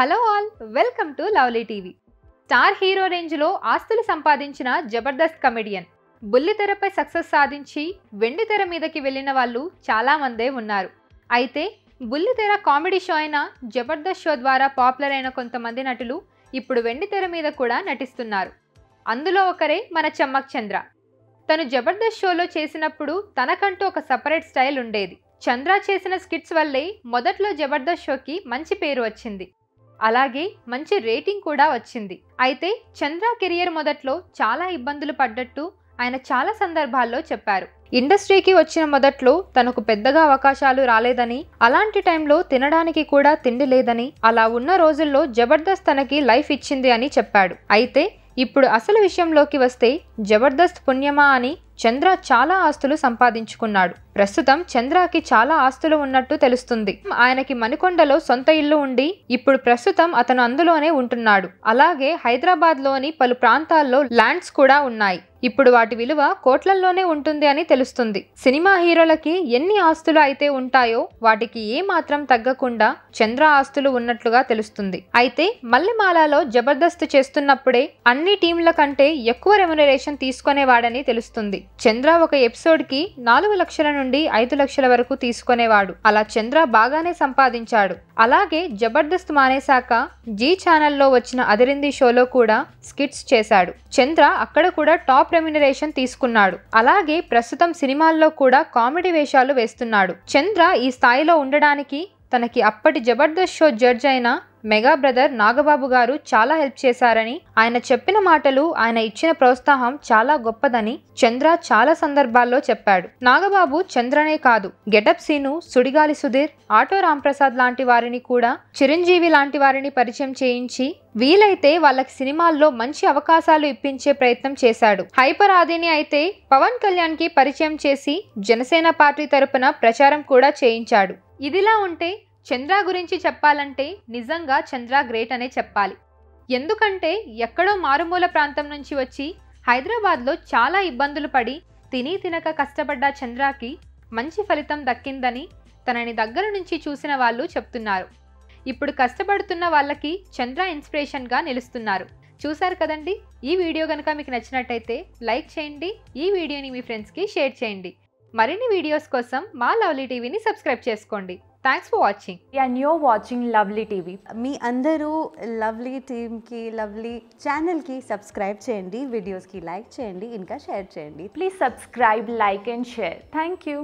Hello all welcome to lovely TV. Star hero రేంజ్లో ఆస్తులు సంపాదించిన జబర్దస్త్ కమెడియన్. బుల్లితెరపై సక్సెస్ సాధించి వెండితెర మీదకి వెళ్ళిన వాళ్ళు చాలామందే ఉన్నారు. అయితే బుల్లితెర కామెడీ షో అయిన జబర్దస్త్ షో ద్వారా పాపులర్ అయిన కొంతమంది నటులు ఇప్పుడు వెండితెర మీద కూడా నటిస్తున్నారు. అందులో ఒకరే మన చమ్మక్ చంద్ర. తను జబర్దస్త్ షోలో చేసినప్పుడు తనకంటూ ఒక సపరేట్ స్టైల్ ఉండేది. చంద్ర చేసిన స్కిట్స్ వల్లే మొదట్లో జబర్దస్త్ షోకి మంచి పేరు వచ్చింది. అలాగే మంచి రేటింగ్ కూడా వచ్చింది. అయితే చంద్ర కెరియర్ మొదట్లో చాలా ఇబ్బందులు పడ్డట్టు ఆయన చాలా సందర్భాల్లో చెప్పారు. ఇండస్ట్రీకి వచ్చిన మొదట్లో తనకు పెద్దగా అవకాశాలు రాలేదని అలాంటి టైంలో తినడానికి కూడా తిండి లేదని అలా ఉన్న రోజుల్లో జబర్దస్త్ తనకి లైఫ్ ఇచ్చింది అని చెప్పాడు. అయితే ఇప్పుడు అసలు విషయంలోకి వస్తే జబర్దస్త్ పుణ్యమా అని చంద్ర చాలా ఆస్తులు సంపాదించుకున్నాడు. ప్రస్తుతం చంద్రకి చాలా ఆస్తులు ఉన్నట్టు తెలుస్తుంది. ఆయనకి మణికొండలో సొంత ఇల్లు ఉండి ఇప్పుడు ప్రస్తుతం అతను అందులోనే ఉంటున్నాడు. అలాగే హైదరాబాద్లోని పలు ప్రాంతాల్లో ల్యాండ్స్ కూడా ఉన్నాయి. ఇప్పుడు వాటి విలువ కోట్లల్లోనే ఉంటుంది అని తెలుస్తుంది. సినిమా హీరోలకి ఎన్ని ఆస్తులు అయితే ఉంటాయో వాటికి ఏ మాత్రం తగ్గకుండా చంద్ర ఆస్తులు ఉన్నట్లుగా తెలుస్తుంది. అయితే మల్లెమాలలో జబర్దస్త్ చేస్తున్నప్పుడే అన్ని టీంల కంటే ఎక్కువ రెమ్యునరేషన్ తీసుకునేవాడని తెలుస్తుంది. చంద్ర ఒక ఎపిసోడ్కి నాలుగు లక్షల నుండి ఐదు లక్షల వరకు తీసుకునేవాడు. అలా చంద్ర బాగానే సంపాదించాడు. అలాగే జబర్దస్త్ మానేశాక జీ ఛానల్లో వచ్చిన అదిరింది షోలో కూడా స్కిట్స్ చేశాడు. చంద్ర అక్కడ కూడా టాప్ రెమ్యునరేషన్ తీసుకున్నాడు. అలాగే ప్రస్తుతం సినిమాల్లో కూడా కామెడీ వేషాలు వేస్తున్నాడు. చంద్ర ఈ స్థాయిలో ఉండడానికి తనకి అప్పటి జబర్దస్త్ షో జడ్జ్ అయిన మెగా బ్రదర్ నాగబాబు గారు చాలా హెల్ప్ చేశారని ఆయన చెప్పిన మాటలు ఆయన ఇచ్చిన ప్రోత్సాహం చాలా గొప్పదని చంద్ర చాలా సందర్భాల్లో చెప్పాడు. నాగబాబు చంద్రనే కాదు గెటప్ సీను సుడిగాలి సుధీర్ ఆటో రాంప్రసాద్ లాంటి వారిని కూడా చిరంజీవి లాంటి వారిని పరిచయం చేయించి వీలైతే వాళ్ళకి సినిమాల్లో మంచి అవకాశాలు ఇప్పించే ప్రయత్నం చేశాడు. హైపర్ ఆదిని అయితే పవన్ కళ్యాణ్కి పరిచయం చేసి జనసేన పార్టీ తరపున ప్రచారం కూడా చేయించాడు. ఇదిలా ఉంటే చంద్ర గురించి చెప్పాలంటే నిజంగా చంద్ర గ్రేట్ అనే చెప్పాలి. ఎందుకంటే ఎక్కడో మారుమూల ప్రాంతం నుంచి వచ్చి హైదరాబాద్లో చాలా ఇబ్బందులు పడి తిని తినక కష్టపడ్డ చంద్రకి మంచి ఫలితం దక్కిందని తనని దగ్గర నుంచి చూసిన వాళ్ళు చెప్తున్నారు. ఇప్పుడు కష్టపడుతున్న వాళ్ళకి చంద్ర ఇన్స్పిరేషన్గా నిలుస్తున్నారు. చూశారు కదండి? ఈ వీడియో కనుక మీకు నచ్చినట్టయితే లైక్ చేయండి. ఈ వీడియోని మీ ఫ్రెండ్స్కి షేర్ చేయండి. మరిన్ని వీడియోస్ కోసం మా లవ్లీ టీవీని సబ్స్క్రైబ్ చేసుకోండి thanks for watching and you're watching Lovely TV. మీ అందరూ లవ్లీ టీమ్కి లవ్లీ ఛానల్కి సబ్స్క్రైబ్ చేయండి వీడియోస్కి లైక్ చేయండి ఇంకా షేర్ చేయండి Please subscribe, like, and share. Thank you.